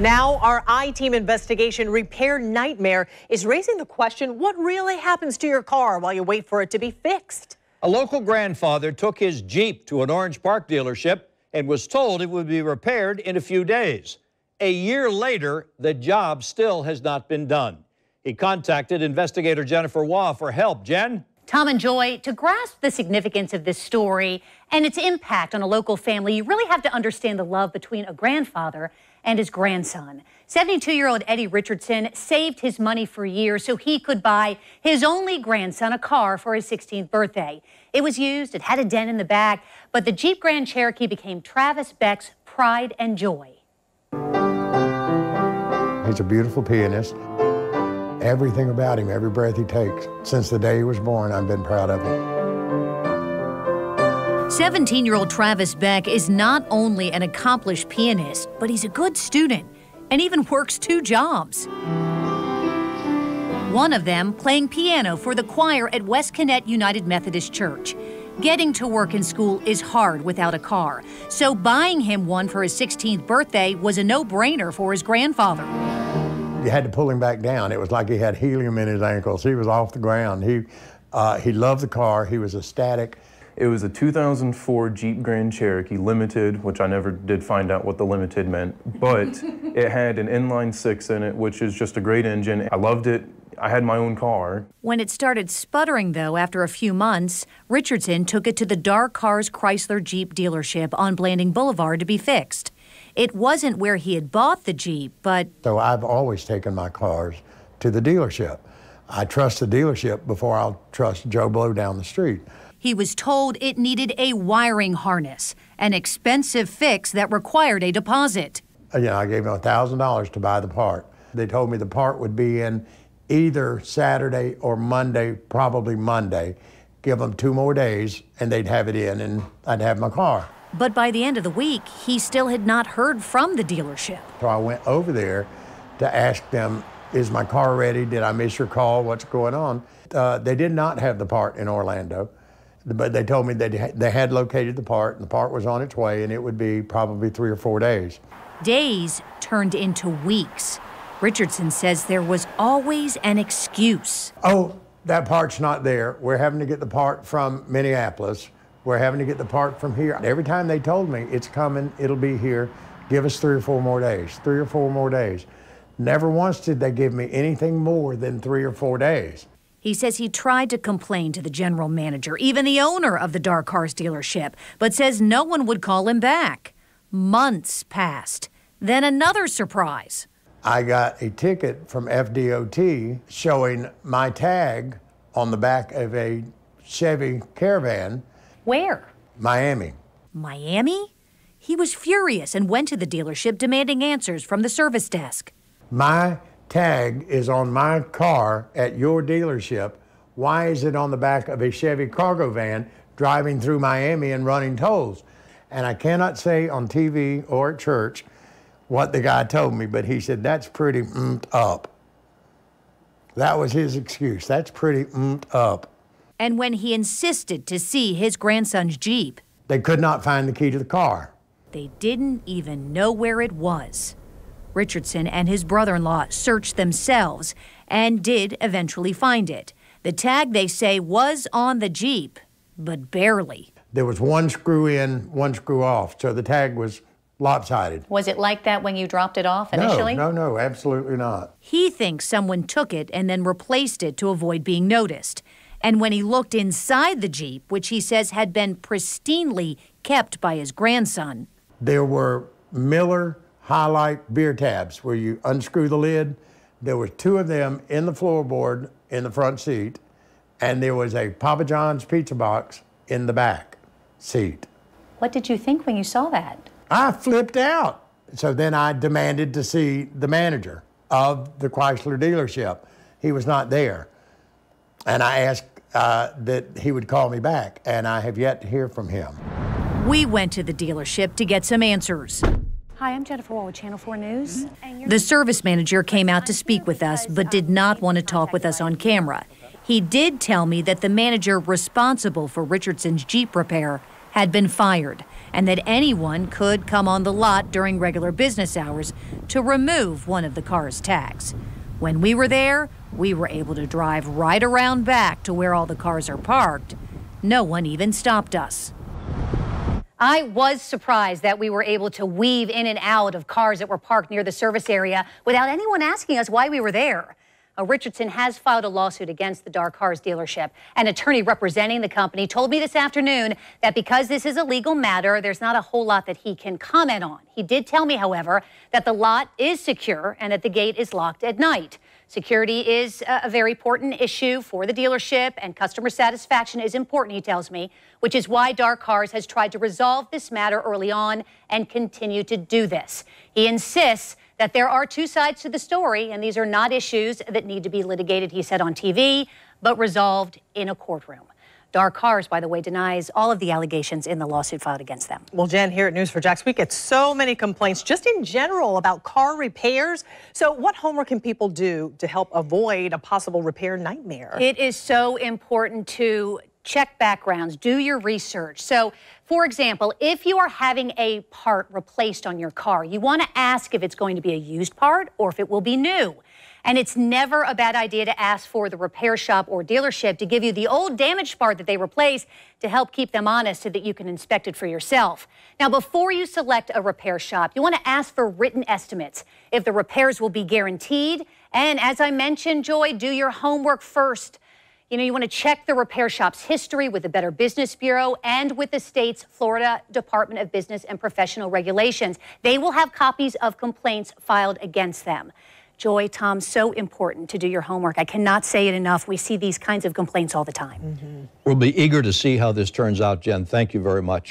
Now, our I Team investigation repair nightmare is raising the question what really happens to your car while you wait for it to be fixed? A local grandfather took his Jeep to an Orange Park dealership and was told it would be repaired in a few days. A year later, the job still has not been done. He contacted investigator Jennifer Waugh for help. Jen? Tom and Joy, to grasp the significance of this story and its impact on a local family, you really have to understand the love between a grandfather and his grandson. 72 year old Eddie Richardson saved his money for years so he could buy his only grandson a car for his 16th birthday. It was used, it had a dent in the back, but the Jeep Grand Cherokee became Travis Beck's pride and joy. He's a beautiful pianist. Everything about him, every breath he takes, since the day he was born, I've been proud of him. 17 year old Travis Beck is not only an accomplished pianist, but he's a good student and even works two jobs. One of them playing piano for the choir at West Kennett United Methodist Church. Getting to work and school is hard without a car, so buying him one for his 16th birthday was a no brainer for his grandfather. You had to pull him back down. It was like he had helium in his ankles. He was off the ground. He, uh, he loved the car. He was ecstatic. It was a 2004 Jeep Grand Cherokee Limited, which I never did find out what the Limited meant, but it had an inline six in it, which is just a great engine. I loved it. I had my own car. When it started sputtering, though, after a few months, Richardson took it to the Dar Cars Chrysler Jeep dealership on Blanding Boulevard to be fixed. It wasn't where he had bought the Jeep, but. So I've always taken my cars to the dealership. I trust the dealership before I'll trust Joe Blow down the street. He was told it needed a wiring harness, an expensive fix that required a deposit. You know, I gave him $1,000 to buy the part. They told me the part would be in either Saturday or Monday, probably Monday. Give them two more days and they'd have it in and I'd have my car. But by the end of the week, he still had not heard from the dealership. So I went over there to ask them, is my car ready? Did I miss your call? What's going on? Uh, they did not have the part in Orlando but they told me that they had located the part and the part was on its way and it would be probably three or four days. Days turned into weeks. Richardson says there was always an excuse. Oh, that part's not there. We're having to get the part from Minneapolis. We're having to get the part from here. Every time they told me it's coming, it'll be here. Give us three or four more days, three or four more days. Never once did they give me anything more than three or four days. He says he tried to complain to the general manager, even the owner of the Dar Cars dealership, but says no one would call him back. Months passed. Then another surprise. I got a ticket from FDOT showing my tag on the back of a Chevy cargo van. Where? Miami. Miami? He was furious and went to the dealership demanding answers from the service desk. My tag is on my car at your dealership. Why is it on the back of a Chevy cargo van driving through Miami and running tolls? And I cannot say on TV or at church what the guy told me, but he said, that's pretty up. That was his excuse. That's pretty up. And when he insisted to see his grandson's Jeep, they could not find the key to the car. They didn't even know where it was. Richardson and his brother in law searched themselves and did eventually find it. The tag, they say, was on the Jeep, but barely. There was one screw in, one screw off, so the tag was lopsided. Was it like that when you dropped it off initially? No, no, no, absolutely not. He thinks someone took it and then replaced it to avoid being noticed. And when he looked inside the Jeep, which he says had been pristinely kept by his grandson, there were Miller High Life beer tabs where you unscrew the lid. There were two of them in the floorboard in the front seat, and there was a Papa John's pizza box in the back seat. What did you think when you saw that? I flipped out. So then I demanded to see the manager of the Chrysler dealership. He was not there. And I asked uh, that he would call me back, and I have yet to hear from him. We went to the dealership to get some answers. Hi, I'm Jennifer Waugh with Channel 4 News. Mm-hmm. The service manager came out to speak with us, but did not want to talk with us on camera. He did tell me that the manager responsible for Richardson's Jeep repair had been fired. and that anyone could come on the lot during regular business hours to remove one of the car's tags. When we were there, we were able to drive right around back to where all the cars are parked. No one even stopped us. I was surprised that we were able to weave in and out of cars that were parked near the service area without anyone asking us why we were there. Uh, Richardson has filed a lawsuit against the Dark Cars dealership. An attorney representing the company told me this afternoon that because this is a legal matter, there's not a whole lot that he can comment on. He did tell me, however, that the lot is secure and that the gate is locked at night. Security is a very important issue for the dealership, and customer satisfaction is important, he tells me, which is why Dark Cars has tried to resolve this matter early on and continue to do this. He insists that there are two sides to the story, and these are not issues that need to be litigated, he said on TV, but resolved in a courtroom. Dark Cars, by the way, denies all of the allegations in the lawsuit filed against them. Well, Jen, here at News4Jax, we get so many complaints just in general about car repairs. So, what homework can people do to help avoid a possible repair nightmare? It is so important to check backgrounds, do your research. So, for example, if you are having a part replaced on your car, you want to ask if it's going to be a used part or if it will be new. And it's never a bad idea to ask for the repair shop or dealership to give you the old damaged part that they replace to help keep them honest so that you can inspect it for yourself. Now, before you select a repair shop, you want to ask for written estimates if the repairs will be guaranteed. And as I mentioned, Joy, do your homework first. You know, you want to check the repair shop's history with the Better Business Bureau and with the state's Florida Department of Business and Professional Regulations. They will have copies of complaints filed against them. Joy, Tom, so important to do your homework. I cannot say it enough. We see these kinds of complaints all the time. Mm -hmm. We'll be eager to see how this turns out, Jen. Thank you very much.